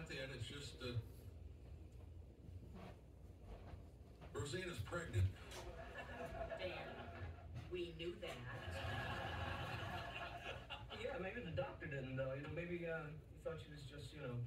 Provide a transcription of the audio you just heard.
not that. It's just that Roseanne's pregnant. Dan, we knew that. Yeah, maybe the doctor didn't though. You know, maybe uh, he thought she was just, you know,